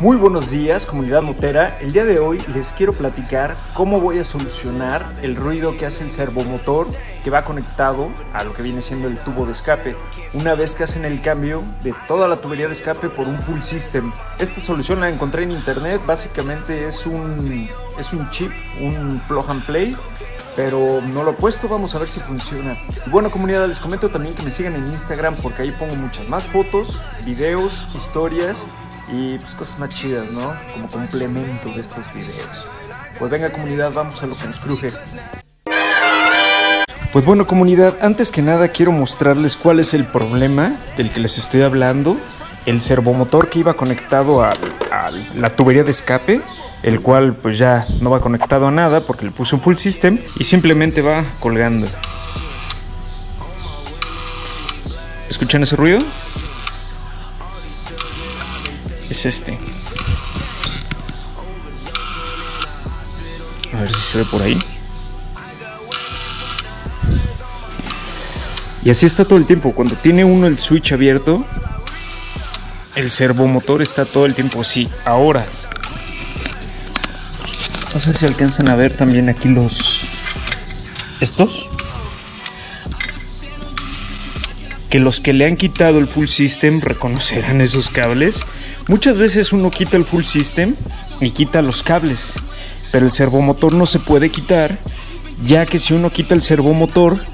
Muy buenos días, comunidad motera. El día de hoy les quiero platicar cómo voy a solucionar el ruido que hace el servomotor que va conectado a lo que viene siendo el tubo de escape. Una vez que hacen el cambio de toda la tubería de escape por un full system. Esta solución la encontré en internet. Básicamente es un, es un chip, un plug and play pero no lo he puesto, vamos a ver si funciona. Bueno comunidad, les comento también que me sigan en Instagram porque ahí pongo muchas más fotos, videos, historias y pues cosas más chidas, ¿no? Como complemento de estos videos. Pues venga comunidad, vamos a lo que nos cruje. Pues bueno comunidad, antes que nada quiero mostrarles cuál es el problema del que les estoy hablando. El servomotor que iba conectado a la tubería de escape, el cual pues ya no va conectado a nada porque le puse un full system y simplemente va colgando. ¿Escuchan ese ruido? Es este. A ver si se ve por ahí. Y así está todo el tiempo. Cuando tiene uno el switch abierto, el servomotor está todo el tiempo así. Ahora, no sé si alcanzan a ver también aquí los... Estos. Que los que le han quitado el full system reconocerán esos cables. Muchas veces uno quita el full system y quita los cables. Pero el servomotor no se puede quitar. Ya que si uno quita el servomotor,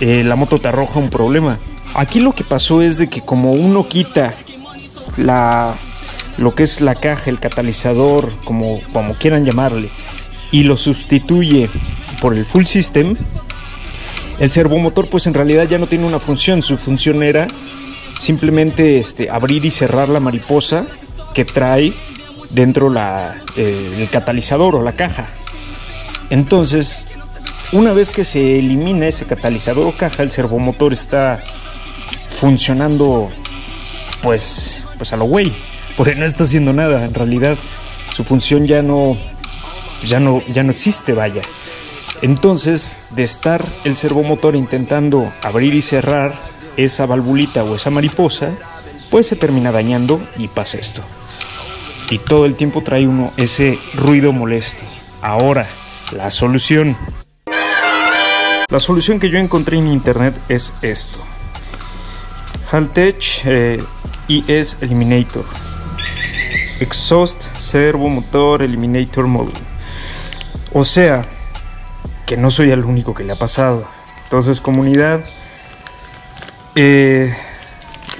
eh, la moto te arroja un problema. Aquí lo que pasó es de que como uno quita la lo que es la caja, el catalizador, como, como quieran llamarle, y lo sustituye por el full system, el servomotor pues en realidad ya no tiene una función, su función era simplemente este, abrir y cerrar la mariposa que trae dentro la, eh, el catalizador o la caja. Entonces, una vez que se elimina ese catalizador o caja, el servomotor está funcionando pues, pues a lo güey, porque no está haciendo nada, en realidad su función ya no, ya no, ya no existe, vaya. Entonces, de estar el servomotor intentando abrir y cerrar esa valvulita o esa mariposa, pues se termina dañando y pasa esto. Y todo el tiempo trae uno ese ruido molesto. Ahora, la solución. La solución que yo encontré en internet es esto. Haltech eh, ES Eliminator. Exhaust Servo Motor Eliminator Module. O sea, que no soy el único que le ha pasado. Entonces, comunidad, eh,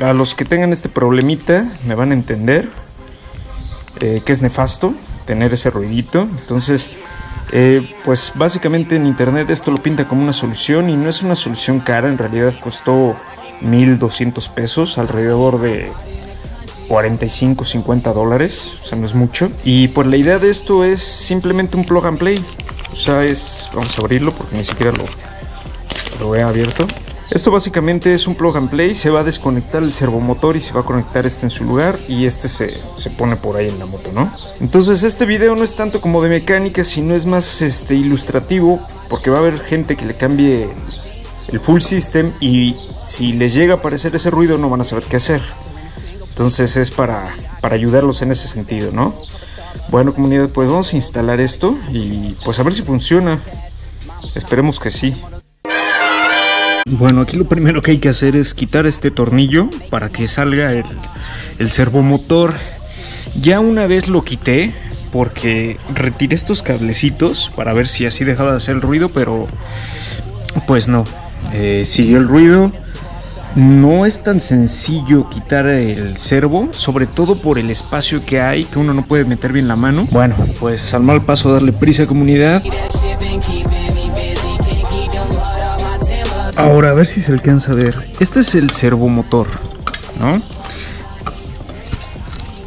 a los que tengan este problemita me van a entender eh, que es nefasto tener ese ruidito. Entonces, eh, pues básicamente en internet esto lo pinta como una solución y no es una solución cara, en realidad costó 1200 pesos, alrededor de 45, 50 dólares, o sea, no es mucho. Y pues la idea de esto es simplemente un plug and play. O sea, es. Vamos a abrirlo porque ni siquiera lo, lo he abierto. Esto básicamente es un plug and play. Se va a desconectar el servomotor y se va a conectar este en su lugar. Y este se, se pone por ahí en la moto, ¿no? Entonces, este video no es tanto como de mecánica, sino es más este, ilustrativo. Porque va a haber gente que le cambie el full system. Y si les llega a aparecer ese ruido, no van a saber qué hacer. Entonces es para, para ayudarlos en ese sentido, ¿no? Bueno, comunidad, pues vamos a instalar esto y pues a ver si funciona. Esperemos que sí. Bueno, aquí lo primero que hay que hacer es quitar este tornillo para que salga el, el servomotor. Ya una vez lo quité porque retiré estos cablecitos para ver si así dejaba de hacer el ruido, pero pues no. Eh, siguió el ruido. No es tan sencillo quitar el servo, sobre todo por el espacio que hay, que uno no puede meter bien la mano. Bueno, pues al mal paso darle prisa comunidad. Ahora a ver si se alcanza a ver. Este es el servomotor, ¿no?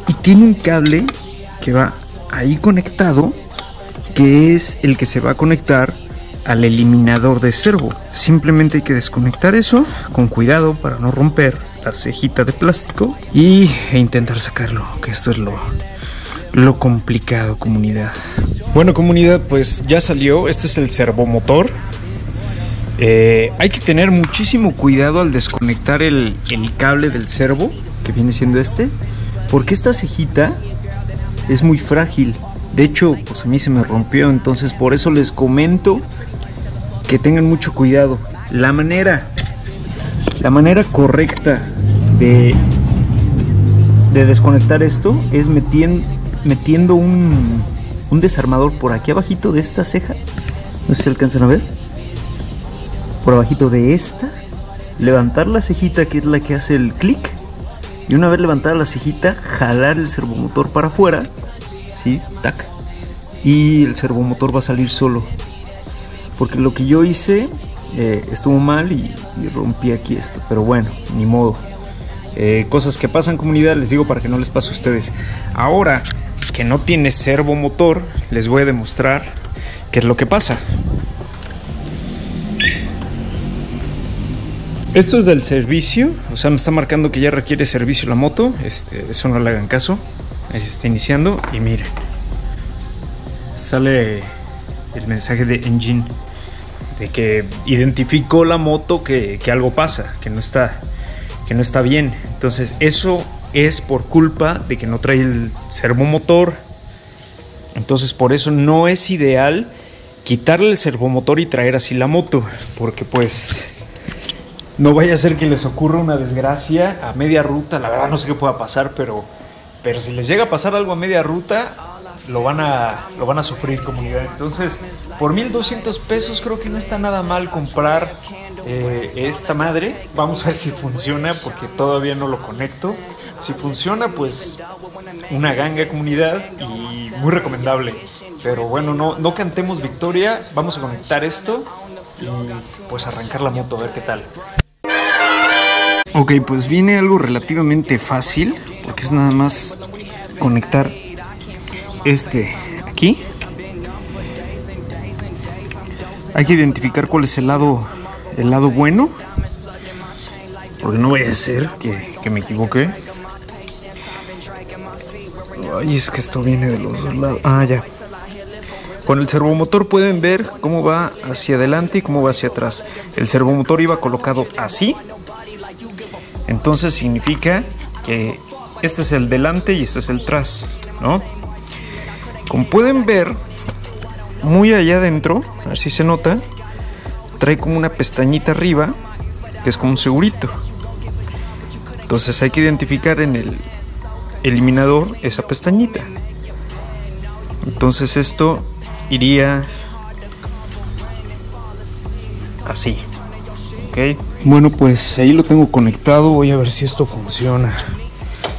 Y tiene un cable que va ahí conectado, que es el que se va a conectar al eliminador de servo. Simplemente hay que desconectar eso con cuidado para no romper la cejita de plástico y, e intentar sacarlo, que esto es lo, lo complicado, comunidad. Bueno, comunidad, pues ya salió. Este es el servomotor. Eh, hay que tener muchísimo cuidado al desconectar el, el cable del servo, que viene siendo este, porque esta cejita es muy frágil. De hecho, pues a mí se me rompió, entonces por eso les comento que tengan mucho cuidado. La manera, la manera correcta de, de desconectar esto es metiendo, un, un desarmador por aquí abajito de esta ceja. No sé si alcanzan a ver. Por abajito de esta. Levantar la cejita que es la que hace el clic. Y una vez levantada la cejita, jalar el servomotor para afuera. ¿Sí? Tac. Y el servomotor va a salir solo. Porque lo que yo hice eh, estuvo mal y, rompí aquí esto. Pero bueno, ni modo. Eh, cosas que pasan comunidad, les digo para que no les pase a ustedes. Ahora que no tiene servomotor, les voy a demostrar qué es lo que pasa. Esto es del servicio, o sea, me está marcando que ya requiere servicio la moto. Este, eso no le hagan caso. Ahí se está iniciando y miren. Sale el mensaje de engine de que identificó la moto que, que, algo pasa, que no está que no está bien. Entonces, eso es por culpa de que no trae el servomotor. Entonces, por eso no es ideal quitarle el servomotor y traer así la moto, porque pues no vaya a ser que les ocurra una desgracia a media ruta. La verdad no sé qué pueda pasar, pero, pero si les llega a pasar algo a media ruta, lo van a, lo van a sufrir comunidad. Entonces, por 1200 pesos creo que no está nada mal comprar eh, esta madre. Vamos a ver si funciona porque todavía no lo conecto. Si funciona, pues una ganga comunidad y muy recomendable. Pero bueno, no, no cantemos victoria. Vamos a conectar esto y pues arrancar la moto a ver qué tal. Ok, pues viene algo relativamente fácil porque es nada más conectar este aquí. Hay que identificar cuál es el lado, el lado bueno. Porque no vaya a ser que, que me equivoque. Ay, es que esto viene de los dos lados. Ah, ya. Con el servomotor pueden ver cómo va hacia adelante y cómo va hacia atrás. El servomotor iba colocado así. Entonces significa que este es el delante y este es el tras, ¿no? Como pueden ver, muy allá adentro, a ver si se nota, trae como una pestañita arriba, que es como un segurito. Entonces hay que identificar en el eliminador esa pestañita. Entonces esto iría así. ¿Ok? Bueno, pues ahí lo tengo conectado. Voy a ver si esto funciona.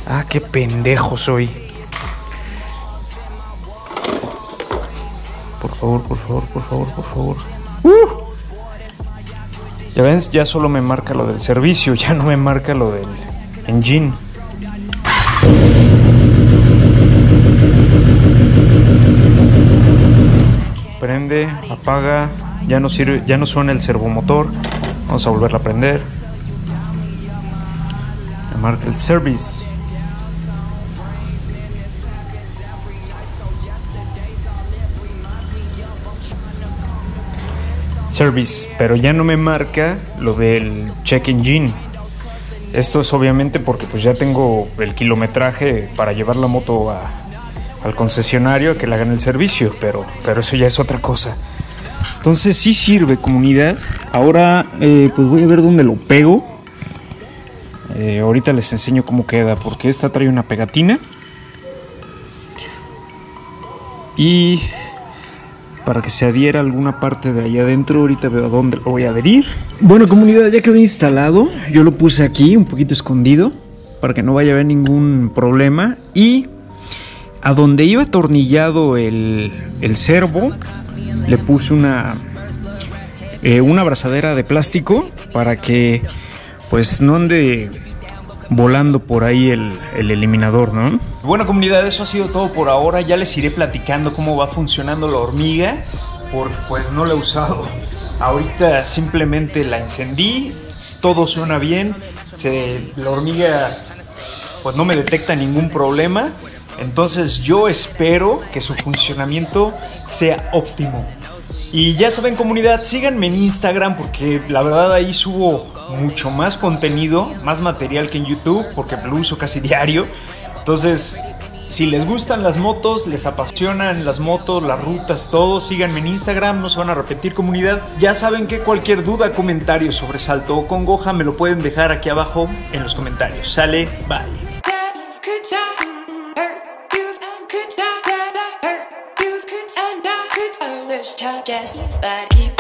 Ah, qué pendejo soy. Favor, por favor, por favor, por favor. ¡Uh! Ya ven, ya solo me marca lo del servicio, ya no me marca lo del engine. Prende, apaga, ya no sirve, ya no suena el servomotor. Vamos a volverla a prender. Me marca el service. Service, pero ya no me marca lo del check engine. Esto es obviamente porque pues ya tengo el kilometraje para llevar la moto al concesionario a que le hagan el servicio, pero, pero eso ya es otra cosa. Entonces sí sirve comunidad. Ahora eh, pues voy a ver dónde lo pego. Eh, ahorita les enseño cómo queda, porque esta trae una pegatina. Y para que se adhiera alguna parte de ahí adentro. Ahorita veo a dónde lo voy a adherir. Bueno, comunidad, ya quedó instalado. Yo lo puse aquí, un poquito escondido, para que no vaya a haber ningún problema. Y a donde iba atornillado el, el servo, le puse una, eh, una abrazadera de plástico para que pues no ande volando por ahí el, el, eliminador, ¿no? Bueno comunidad, eso ha sido todo por ahora. Ya les iré platicando cómo va funcionando la hormiga, porque pues no la he usado. Ahorita simplemente la encendí, todo suena bien, la hormiga pues no me detecta ningún problema. Entonces yo espero que su funcionamiento sea óptimo. Y ya saben comunidad, síganme en Instagram porque la verdad ahí subo mucho más contenido, más material que en YouTube porque lo uso casi diario. Entonces, si les gustan las motos, les apasionan las motos, las rutas, todo, síganme en Instagram, no se van a repetir comunidad. Ya saben que cualquier duda, comentario sobre salto o congoja me lo pueden dejar aquí abajo en los comentarios. Sale, bye. first time, guess keep